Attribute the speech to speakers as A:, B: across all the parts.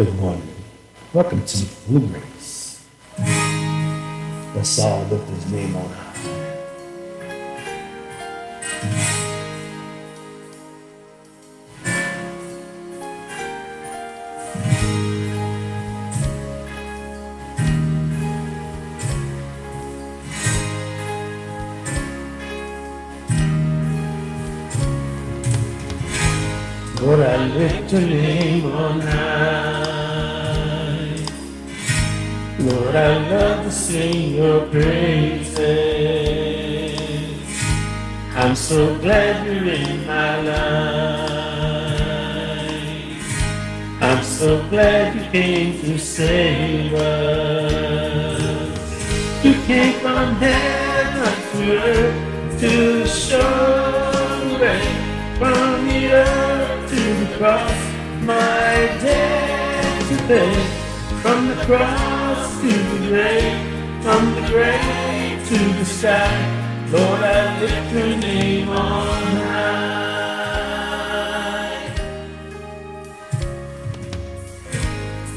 A: Good morning. Welcome to Blue Grace. Let's all lift his name on high. Lord, I lift your name on high. Lord, I love to sing your praises. I'm so glad you're in my life. I'm so glad you came to save us. You came from heaven to earth to show the way from the earth to the cross, my debt to pay. From the cross to the grave, from the grave to the sky, Lord, I lift your name on high.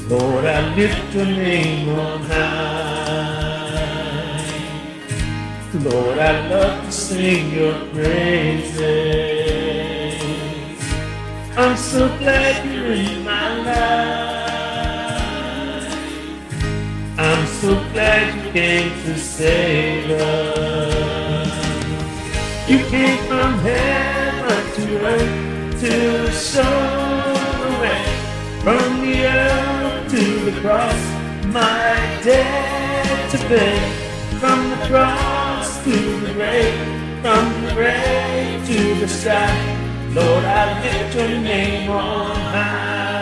A: Lord, I lift your name on high. Lord, I love to sing your praises. I'm so glad you're in my life. So glad you came to save us. You came from heaven to earth to show the way. From the earth to the cross, my debt to pay. From the cross to the grave, from the grave to the sky. Lord, I lift your name on high.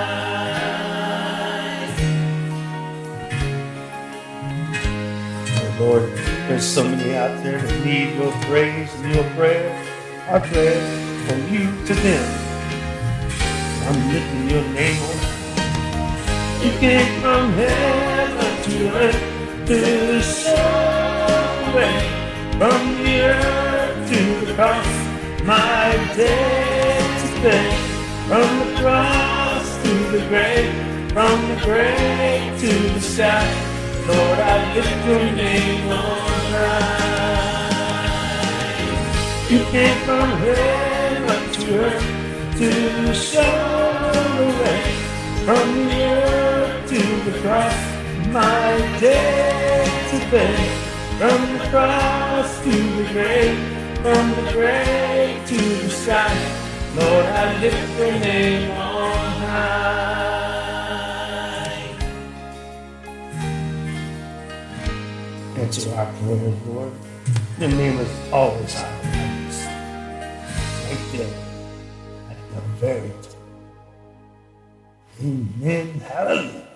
A: Lord, there's so many out there that need your praise and your prayer. I pray from you to them. I'm lifting your name on. You came from heaven to earth to the way. From the earth to the cross, my day to day, From the cross to the grave, from the grave to the sky. Lord, I lift your name on high. You came from heaven to earth to show the way. From the earth to the cross, my day to pay. From the cross to the grave, from the grave to the sky. Lord, I lift your name on high. Answer our prayers, Lord. Your name is always high. Right there at the very top. Amen. Hallelujah.